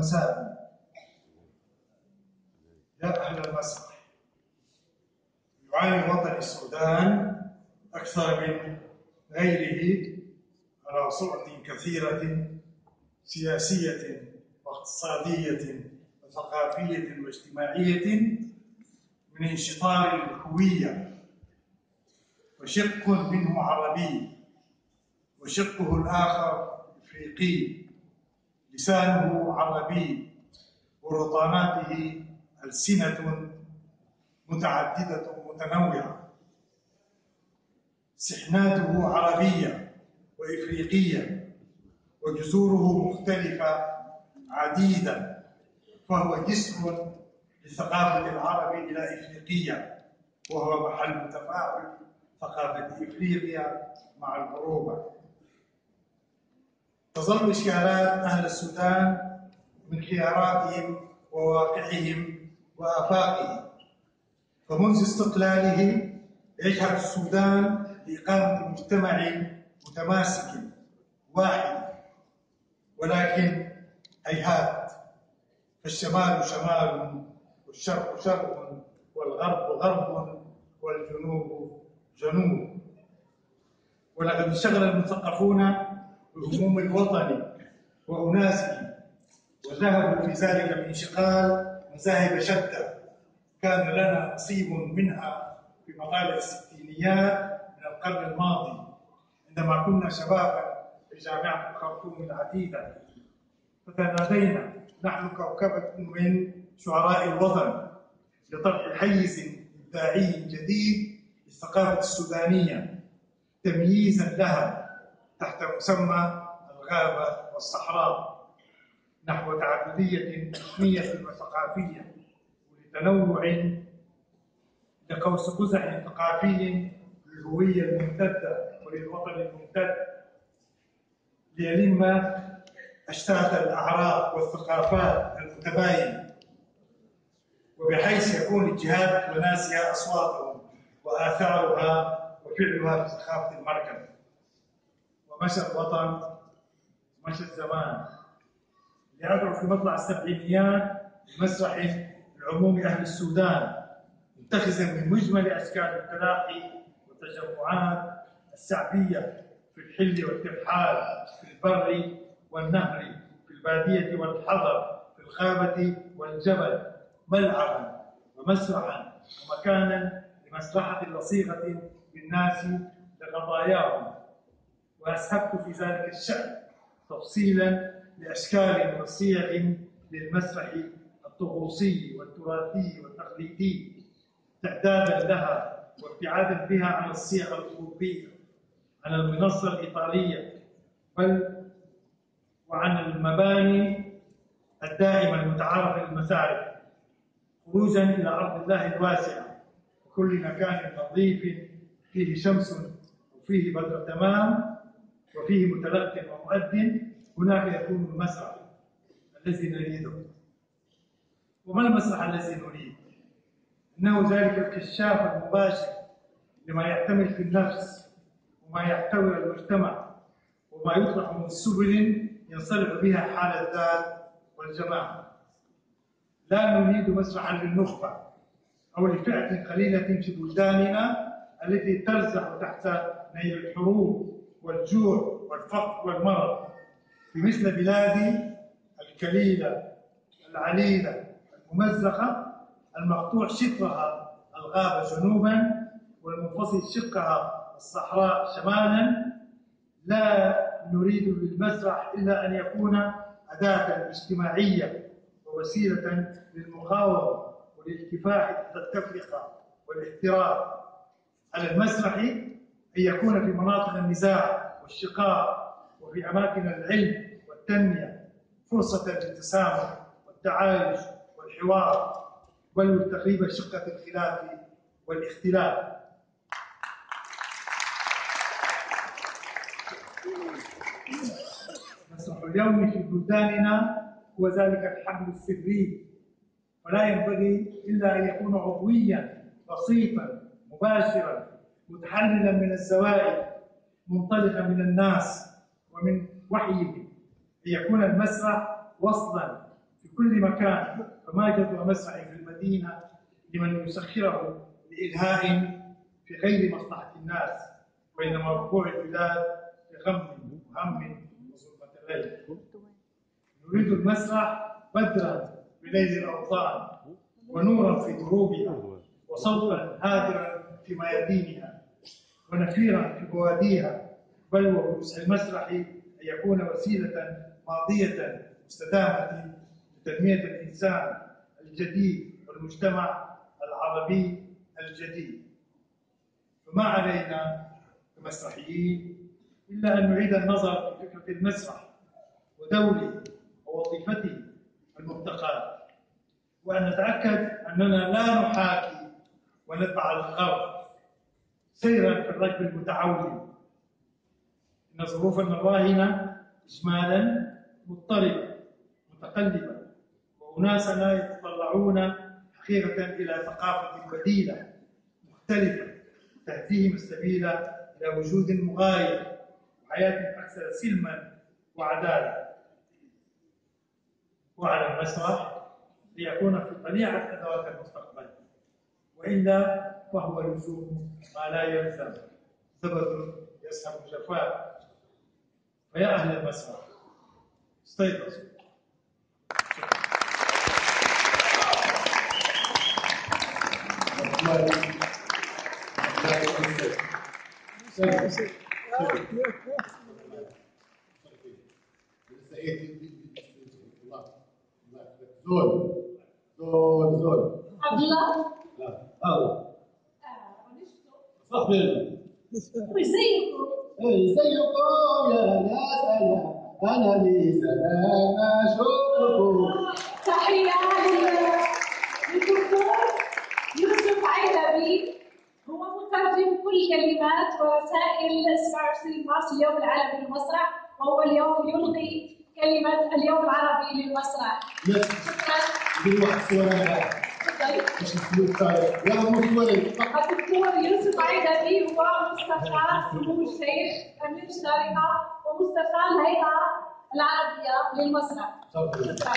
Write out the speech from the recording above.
مساء يا أهل المسرح يعاني وطن السودان أكثر من غيره على صعد كثيرة سياسية واقتصادية وثقافية واجتماعية من انشطار الهوية. وشق منه عربي وشقه الآخر إفريقي. لسانه عربي ورطاناته ألسنة متعددة متنوعة. سحناته عربية وإفريقية وجذوره مختلفة عديدة فهو جسر لثقافة العرب إلى إفريقيا وهو محل تفاعل ثقافة إفريقيا مع الأوروبا. تظل إشكالات أهل السودان من خياراتهم وواقعهم وآفاقهم. فمنذ استقلاله يشهد السودان لإقامة مجتمع متماسك واحد ولكن هيهات فالشمال شمال والشرق شرق والغرب غرب والجنوب جنوب. ولقد انشغل المثقفون بهموم الوطن وأناسه وذهبوا في ذلك بانشغال مذاهب شتى. كان لنا نصيب منها في مطالع الستينيات من القرن الماضي. عندما كنا شبابا في جامعة الخرطوم العتيدة فتنادينا نحن كوكبة من شعراء الوطن لطرح حيز إبداعي جديد للثقافة السودانية. تمييزا لها تحت مسمى الغابة والصحراء نحو تعددية إثنية وثقافية ولتنوع لقوس قزح ثقافي للهوية الممتدة وللوطن الممتد ليلم أشتات الأعراق والثقافات المتباينة وبحيث يكون الجهات وناسها أصواتهم وآثارها وفعلها في ثقافة المركز ومشى الوطن ومشى الزمان لأدعو في مطلع السبعينيات بمسرح العموم أهل السودان. متخذا من مجمل أشكال التلاقي والتجمعات الشعبية في الحل والترحال في البر والنهر في البادية والحضر في الغابة والجبل. ملعبا ومسرحا ومكانا لمصلحة لصيغة بالناس لقضاياهم. وأسهبت في ذلك الشأن تفصيلا لأشكال وصيغ للمسرح الطقوسي والتراثي والتقليدي تعدادا لها وابتعادا بها عن الصيغ الأوروبية عن المنصة الإيطالية بل وعن المباني الدائمة المتعارفة للمسارح خروجا إلى أرض الله الواسعة وكل مكان نظيف فيه شمس وفيه بدر تمام. وفيه متلق ومؤذن هناك يكون المسرح الذي نريده. وما المسرح الذي نريد؟ إنه ذلك الكشاف المباشر لما يحتمل في النفس وما يحتوي المجتمع وما يطرح من سبل ينصلح بها حال الذات والجماعة. لا نريد مسرحا للنخبة أو لفئة قليلة في بلداننا التي ترزح تحت نيل الحروب. والجوع والفقر والمرض بمثل بلادي الكليلة العليلة الممزقة المقطوع شطرها الغابه جنوبا والمنفصل شقها الصحراء شمالا. لا نريد للمسرح إلا أن يكون أداة اجتماعية ووسيلة للمقاومة وللكفاح ضد التفرقه والاحترام على المسرح أن يكون في مناطق النزاع والشقاق وفي أماكن العلم والتنمية فرصة للتسامح والتعايش والحوار بل تقريب شقة الخلاف والاختلاف. مسرح اليوم في بلداننا هو ذلك الحمل السري. ولا ينبغي إلا أن يكون عضويا بسيطا مباشرا متحللا من الزوائد منطلقا من الناس ومن وحيهم ليكون المسرح وصلا كل مكان. فما جدوى مسرحي في المدينة لمن يسخره لإلهاء في غير مصلحة الناس وإنما ركوع البلاد بغم وهم وظلمة الليل. نريد المسرح بدرا بليل الأوطان ونورا في دروبها وصوتا هادرا في ميادينها ونفيرا في بواديها بل وبوسع المسرح أن يكون وسيلة ماضية مستدامة لتنمية الإنسان الجديد والمجتمع العربي الجديد. فما علينا كمسرحيين إلا أن نعيد النظر في فكرة المسرح ودوره ووظيفته المبتقاة وأن نتأكد أننا لا نحاكي ونتبع الغرب سيرا في الركب المتعول إن ظروفنا الراهنة إجمالا مضطربة متقلبة وأناسنا يتطلعون حقيقة إلى ثقافة بديلة مختلفة تهديهم السبيل إلى وجود مغاير وحياة أكثر سلما وعدالة. وعلى المسرح ليكون في طليعة أدوات المستقبل. وإلا فهو لزوم ما لا يلزم زبد يسحب الجفاء فيا أهل المسرح استيقظوا. زول زول زول هذا صح وازيكم؟ إيه زيكم يا ناس أنا أنا لي سلام اشوفكم تحية لل- للدكتور يوسف عيلبي هو مترجم كل كلمات ورسائل 27 مارس اليوم العالمي للمسرح وهو اليوم يلقي كلمة اليوم العربي للمسرح. شكرا. دلوقتي وانا تفضل. مش الفلوس طالع يلا مو شوي الدكتور يوسف عيدبي هو مستشار سمو الشيخ امير الشارقه ومستشار الهيئه العربيه للمسرح تفضل شكرا